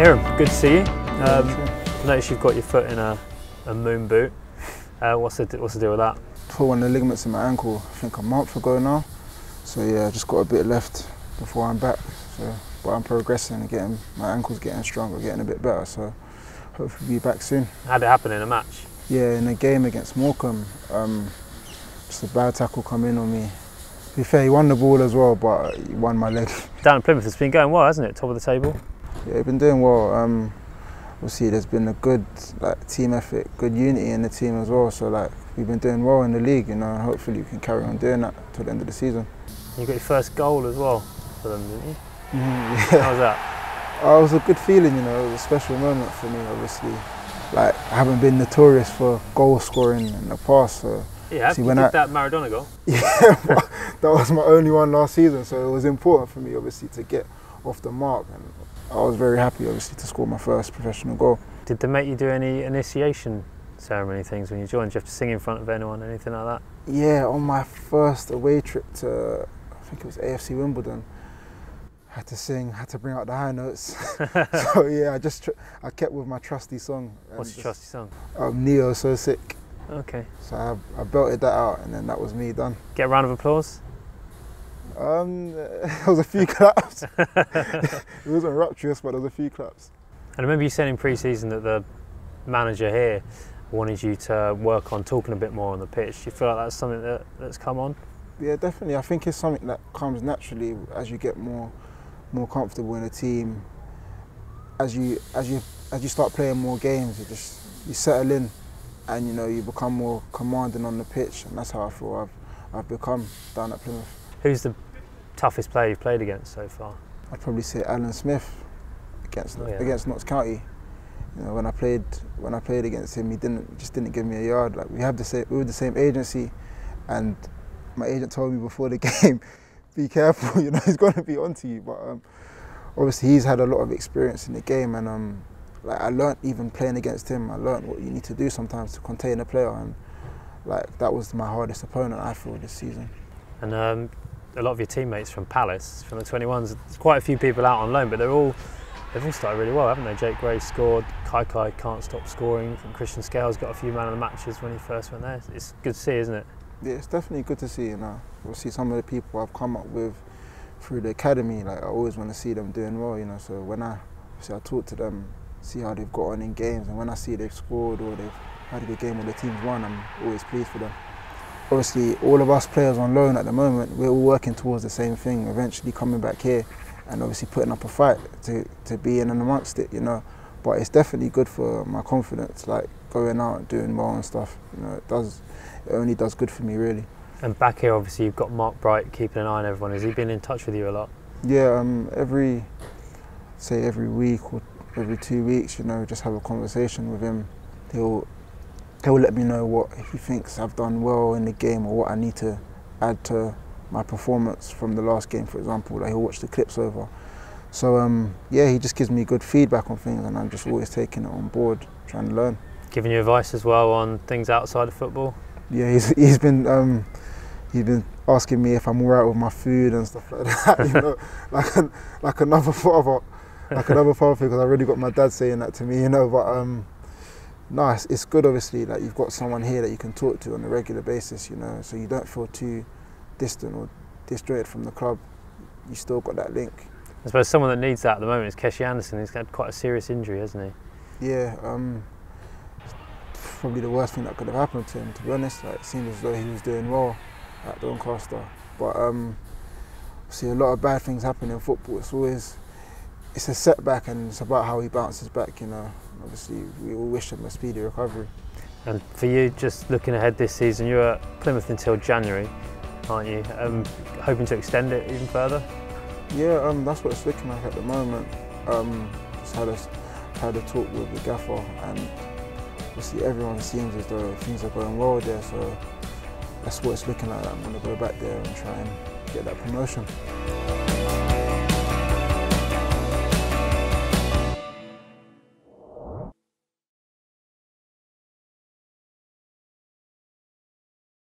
Hiram, good to see you. Um, notice you've got your foot in a, a moon boot. Uh, what's the what's the deal with that? Tore one of the ligaments in my ankle, I think a month ago now. So yeah, I just got a bit left before I'm back. So, but I'm progressing and getting my ankle's getting stronger, getting a bit better. So hopefully be back soon. How'd it happen in a match? Yeah, in a game against Morecambe, um, just a bad tackle come in on me. To be fair, he won the ball as well, but he won my leg. Down in Plymouth, it's been going well, hasn't it? Top of the table. Yeah, we've been doing well. Um, obviously, there's been a good like team effort, good unity in the team as well. So like we've been doing well in the league, you know, and hopefully we can carry on doing that till the end of the season. You got your first goal as well for them, didn't you? yeah. How was that? Oh, it was a good feeling, you know. It was a special moment for me, obviously. Like I haven't been notorious for goal scoring in the past, so Yeah, See, you when did I- that Maradona goal. yeah, that was my only one last season. So it was important for me, obviously, to get off the mark, and I was very happy, obviously, to score my first professional goal. Did they make you do any initiation ceremony things when you joined? Did you have to sing in front of anyone, anything like that? Yeah, on my first away trip to, I think it was AFC Wimbledon, I had to sing, had to bring out the high notes. so yeah, I just tr- I kept with my trusty song. What's your trusty song? Um, Ne-Yo so sick. Okay. So I, I belted that out, and then that was me done. Get a round of applause. Um, there was a few claps. it wasn't rapturous, but there was a few claps. I remember you saying in pre-season that the manager here wanted you to work on talking a bit more on the pitch. Do you feel like that's something that, that's come on? Yeah, definitely. I think it's something that comes naturally as you get more more comfortable in a team. As you as you as you start playing more games, you just you settle in, and you know you become more commanding on the pitch, and that's how I feel I've I've become down at Plymouth. Who's the toughest player you've played against so far? I'd probably say Alan Smith against Oh, yeah. against Notts County. You know, when I played when I played against him, he didn't just didn't give me a yard. Like we have the same we were the same agency, and my agent told me before the game, be careful. You know, he's going to be onto you. But um, obviously, he's had a lot of experience in the game, and um, like I learnt even playing against him. I learnt what you need to do sometimes to contain a player, and like that was my hardest opponent I feel this season. And um, a lot of your teammates from Palace, from the 21s, there's quite a few people out on loan, but they're all they've all started really well, haven't they? Jake Gray scored, Kaikai can't stop scoring, and Christian Scales got a few man of the matches when he first went there. It's good to see, isn't it? Yeah, it's definitely good to see. You know, obviously some of the people I've come up with through the academy, like I always want to see them doing well. You know, so when I obviously I talk to them, see how they've got on in games, and when I see they've scored or they've had a good game or the team's won, I'm always pleased for them. Obviously, all of us players on loan at the moment, we're all working towards the same thing. Eventually, coming back here, and obviously putting up a fight to to be in and amongst it. You know, but it's definitely good for my confidence, like going out and doing well and stuff. You know, it does. It only does good for me, really. And back here, obviously, you've got Mark Bright keeping an eye on everyone. Has he been in touch with you a lot? Yeah, um, every say every week or every two weeks, you know, just have a conversation with him. He'll he'll let me know what he thinks I've done well in the game or what I need to add to my performance from the last game, for example. Like he'll watch the clips over. So um, yeah, he just gives me good feedback on things, and I'm just always taking it on board, trying to learn. Giving you advice as well on things outside of football? Yeah, he's he's been um, he's been asking me if I'm alright with my food and stuff like that. You know, like an, like another father, like another father because I already got my dad saying that to me. You know, but um, no, it's, good. Obviously, like you've got someone here that you can talk to on a regular basis. You know, so you don't feel too distant or disjointed from the club. You still got that link. I suppose someone that needs that at the moment is Keshi Anderson. He's had quite a serious injury, hasn't he? Yeah, um, it's probably the worst thing that could have happened to him. To be honest, like, it seemed as though he was doing well at Doncaster, but um, see a lot of bad things happen in football. It's always it's a setback, and it's about how he bounces back. You know, obviously we all wish him a speedy recovery. And for you, just looking ahead this season, you're at Plymouth until January, aren't you? Um, hoping to extend it even further? Yeah, um, that's what it's looking like at the moment. Um, just had a had a talk with the gaffer, and obviously everyone seems as though things are going well there. So that's what it's looking like. I'm going to go back there and try and get that promotion.